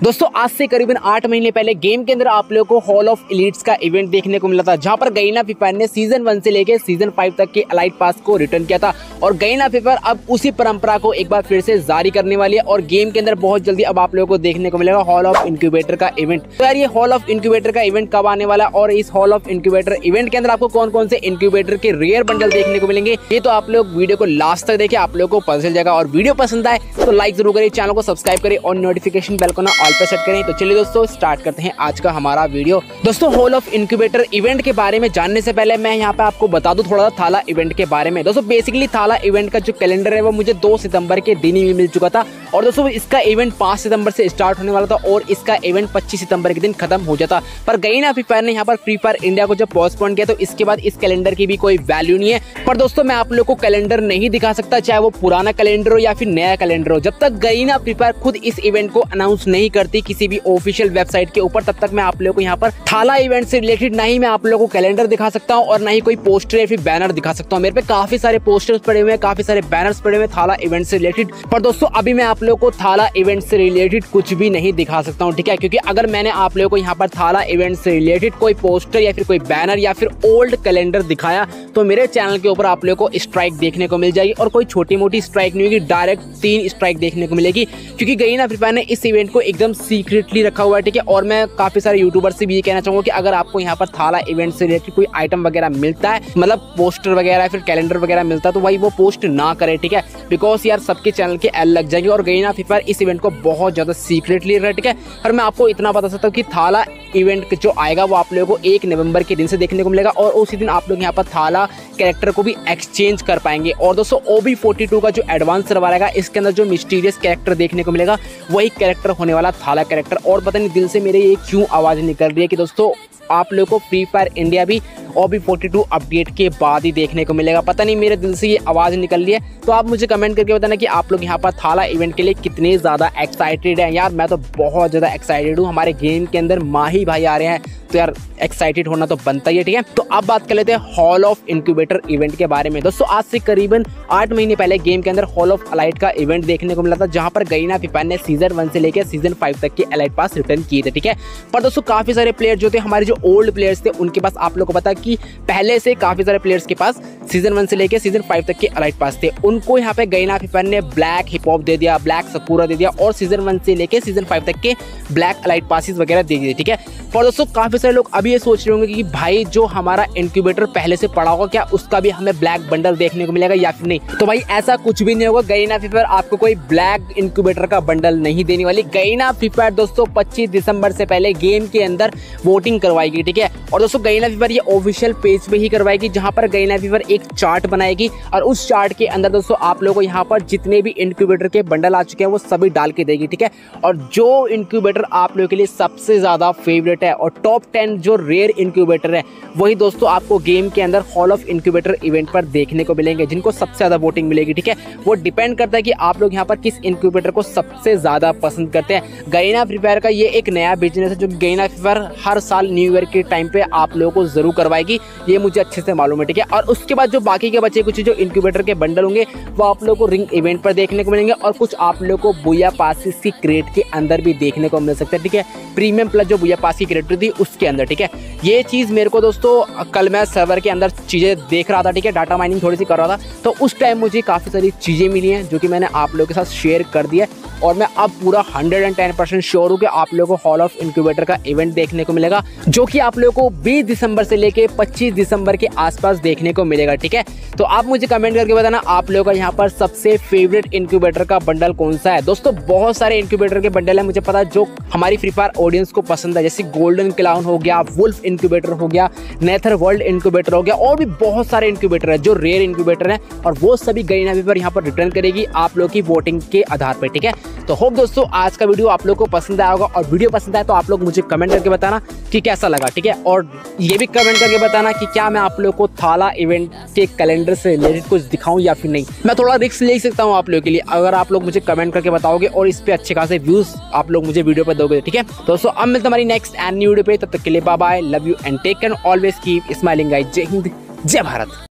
दोस्तों, आज से करीबन आठ महीने पहले गेम के अंदर आप लोगों को हॉल ऑफ़ इलीट्स का इवेंट देखने को मिला था, जहाँ पर गईना फिफर ने सीज़न वन से लेकर सीज़न फाइव तक के अलाइट पास को रिटर्न किया था। और गईना फिफर अब उसी परंपरा को एक बार फिर से जारी करने वाली है और गेम के अंदर बहुत जल्दी अब आप लोगों को देखने को मिलेगा हॉल ऑफ़ इंक्यूबेटर का इवेंट तो यार, ये हॉल ऑफ़ इंक्यूबेटर का इवेंट कब आने वाला और इस हॉल ऑफ़ इंक्यूबेटर इवेंट के अंदर आपको कौन कौन से इंक्यूबेटर के रेयर बंडल देखने को मिलेंगे, ये तो आप लोग वीडियो को लास्ट तक देखे आप लोगों को चल जाएगा। और वीडियो पसंद आए तो लाइक ज़रूर करें चैनल को सब्सक्राइब करें और नोटिफिकेशन बेल को ना ऑल पे सेट करें। तो चलिए दोस्तों स्टार्ट करते हैं आज का हमारा वीडियो। दोस्तों हॉल ऑफ़ इंक्यूबेटर इवेंट के बारे में जानने से पहले मैं यहाँ पे आपको बता दूँ थोड़ा सा थाला इवेंट के बारे में। दोस्तों बेसिकली थाला इवेंट का जो कैलेंडर है, वो मुझे दो सितंबर के दिन ही मिल चुका था। और दोस्तों, इसका इवेंट पाँच सितंबर से स्टार्ट होने वाला था और इसका इवेंट पच्चीस सितंबर के दिन खत्म हो जाता। पर गई ना, फ्री फायर ने यहाँ पर फ्री फायर इंडिया को जब पोस्टपोन किया तो इसके बाद इस कैलेंडर की भी कोई वैल्यू नहीं है। पर दोस्तों, मैं आप लोग को कैलेंडर नहीं दिखा सकता, चाहे वो पुराना कैलेंडर हो या फिर नया कैलेंडर हो। जब तक गई ना फ्री फायर खुद इस इवेंट को अनाउंस नहीं करती किसी भी ऑफिशियल वेबसाइट के ऊपर, तब तक मैं आप लोगों को यहाँ पर थाला इवेंट से रिलेटेड ना ही मैं आप लोगों को कैलेंडर दिखा सकता हूँ और ना ही कोई पोस्टर या फिर बैनर दिखा सकता हूँ। मेरे पे काफ़ी सारे पोस्टर्स पड़े हुए हैं, काफ़ी सारे बैनर्स पड़े हुए हैं थाला इवेंट से रिलेटेड पर दोस्तों, अभी मैं आप लोगों को थाला इवेंट से रिलेटेड कुछ भी नहीं दिखा सकता हूँ, ठीक है? क्योंकि अगर मैंने आप लोगों को यहाँ पर थाला इवेंट से रिलेटेड कोई पोस्टर या फिर कोई बैनर या फिर ओल्ड कैलेंडर दिखाया तो मेरे चैनल के ऊपर आप लोगों को स्ट्राइक देखने को मिल जाएगी और कोई छोटी मोटी स्ट्राइक नहीं होगी डायरेक्ट तीन स्ट्राइक देखने को मिलेगी। क्योंकि गई ना फ्री ने इस इवेंट को एकदम सीक्रेटली रखा हुआ है, ठीक है? और मैं काफ़ी सारे यूट्यूबर से भी ये कहना चाहूँगा कि अगर आपको यहाँ पर थाला इवेंट से रिलेटेड कोई आइटम वगैरह मिलता है मतलब पोस्टर वगैरह, फिर कैलेंडर वगैरह मिलता है तो भाई वो पोस्ट ना करे, ठीक है? बिकॉज़ यार सबके चैनल के एल लग जाएँगे और गई ना, फिर इस इवेंट को बहुत ज़्यादा सीक्रेटली रहा, ठीक है? और मैं आपको इतना बता सकता हूँ कि थाला इवेंट जो आएगा वो आप लोगों को एक नवंबर के दिन से देखने को मिलेगा और उसी दिन आप लोग यहाँ पर थाला कैरेक्टर को भी एक्सचेंज कर पाएँगे। और दोस्तों ओ बी फोर्टी टू का जो एडवांस सर्वर आएगा, इसके अंदर जो मिस्टीरियस कैरेक्टर देखने को मिलेगा, वही कैरेक्टर होने वाला थाला कैरेक्टर और पता नहीं, दिल से मेरे ये क्यों आवाज़ निकल रही है कि दोस्तों आप लोगों को फ्री फायर इंडिया भी O B forty two update के बाद ही देखने को मिलेगा। पता नहीं, मेरे दिल से ये आवाज़ निकल रही है। तो आप मुझे कमेंट करके बताना कि आप लोग यहाँ पर थाला इवेंट के लिए कितने ज़्यादा एक्साइटेड हैं। यार, मैं तो बहुत ज़्यादा एक्साइटेड हूँ। हमारे गेम के अंदर माही भाई आ रहे हैं। तो यार एक्साइटेड होना तो बनता ही है, ठीक है? तो अब बात कर लेते हैं हॉल ऑफ़ इंक्यूबेटर इवेंट के बारे में। दोस्तों, आज से करीबन आठ महीने पहले गेम के अंदर हॉल ऑफ़ अलाइट का इवेंट देखने को मिला था, जहाँ पर गईना फिपैन ने सीज़न वन से लेकर सीज़न फाइव तक के अलाइट पास रिटर्न किए थे, ठीक है? पर दोस्तों, काफ़ी सारे प्लेयर जो थे, हमारे जो ओल्ड प्लेयर्स थे, उनके पास आप लोग को पता कि पहले से काफ़ी सारे प्लेयर्स के पास सीज़न वन से लेकर सीज़न फाइव तक के अलाइट पास थे। उनको यहाँ पे गईना फिपैन ने ब्लैक हिप हॉप दे दिया ब्लैक सपूरा दे दिया और सीज़न वन से लेकर सीज़न फाइव तक के ब्लैक अलाइट पासिस वगैरह दे दिए, ठीक है? और दोस्तों, काफ़ी सारे लोग अभी ये सोच रहे होंगे कि भाई जो हमारा इंक्यूबेटर पहले से पड़ा होगा, क्या उसका भी हमें ब्लैक बंडल देखने को मिलेगा या फिर नहीं? तो भाई ऐसा कुछ भी नहीं होगा। गईना फीफर आपको कोई ब्लैक इंक्यूबेटर का बंडल नहीं देने वाली। गईना फीफर दोस्तों 25 दिसंबर से पहले गेम के अंदर वोटिंग करवाएगी, ठीक है? और दोस्तों गईना फीफर ये ऑफिशियल पेज पे ही करवाएगी, जहाँ पर गईना फीफर एक चार्ट बनाएगी। और उस चार्ट के अंदर दोस्तों, आप लोगों को यहाँ पर जितने भी इंक्यूबेटर के बंडल आ चुके हैं, वो सभी डाल के देगी, ठीक है? और जो इंक्यूबेटर आप लोगों के लिए सबसे ज़्यादा फेवरेट है और टॉप टेन जो रेयर इंक्यूबेटर है, वही दोस्तों आपको गेम के अंदर हॉल ऑफ़ इंक्यूबेटर इवेंट पर देखने को मिलेंगे, जिनको सबसे ज़्यादा वोटिंग मिलेगी, ठीक है? वो डिपेंड करता है कि आप लोग यहाँ पर किस इंक्यूबेटर को सबसे ज़्यादा पसंद करते हैं। गईना फ्री का ये एक नया बिज़नेस है, जो गईना फ्री हर साल न्यू ईयर के टाइम पे आप लोगों को ज़रूर करवाएगी, ये मुझे अच्छे से मालूम है, ठीक है? और उसके बाद जो बाकी के बच्चे कुछ जो इंक्यूबेटर के बंडल होंगे, वो आप लोग को रिंग इवेंट पर देखने को मिलेंगे, और कुछ आप लोग को बुया पासिस की क्रेट के अंदर भी देखने को मिल सकता है, ठीक है? प्रीमियम प्लस जो बुया पास की क्रेट थी उसके अंदर, ठीक है? ये चीज़ मेरे को दोस्तों, कल मैं सर्वर के अंदर चीज़ें देख रहा था, ठीक है? डाटा माइनिंग थोड़ी सी कर रहा था तो उस टाइम मुझे काफ़ी सारी चीज़ें मिली हैं, जो कि मैंने आप लोगों के साथ शेयर कर दिया और मैं अब पूरा 110 परसेंट श्योर हूँ कि आप लोगों को हॉल ऑफ़ इंक्यूबेटर का इवेंट देखने को मिलेगा, जो कि आप लोगों को 20 दिसंबर से लेके 25 दिसंबर के आसपास देखने को मिलेगा, ठीक है? तो आप मुझे कमेंट करके बताना, आप लोगों का यहाँ पर सबसे फेवरेट इंक्यूबेटर का बंडल कौन सा है? दोस्तों, बहुत सारे इंक्यूबेटर के बंडल है, मुझे पता जो हमारी फ्री फायर ऑडियंस को पसंद है, जैसे गोल्डन क्लाउन हो गया वुल्फ इंक्यूबेटर हो गया नेथर वर्ल्ड इंक्यूबेटर हो गया, और भी बहुत सारे इंक्यूबेटर है जो रेयर इंक्यूबेटर है, और वो सभी गरीना पेपर यहाँ पर रिटर्न करेगी आप लोग की वोटिंग के आधार पर, ठीक है? तो होप दोस्तों, आज का वीडियो आप लोग को पसंद आया होगा, और वीडियो पसंद आया तो आप लोग मुझे कमेंट करके बताना कि कैसा लगा, ठीक है? और ये भी कमेंट करके बताना कि क्या मैं आप लोग को थाला इवेंट के कैलेंडर से रिलेटेड कुछ दिखाऊँ या फिर नहीं। मैं थोड़ा रिस्क ले सकता हूँ आप लोगों के लिए, अगर आप लोग मुझे कमेंट करके बताओगे और इस पे अच्छे खासे व्यूज़ आप लोग मुझे वीडियो पर दोगे, ठीक है? दोस्तों, अब मिलते हमारी नेक्स्ट एंड वीडियो पे, तब तक के लिए bye bye love you and take care always keep smiling guys जय हिंद, जय भारत.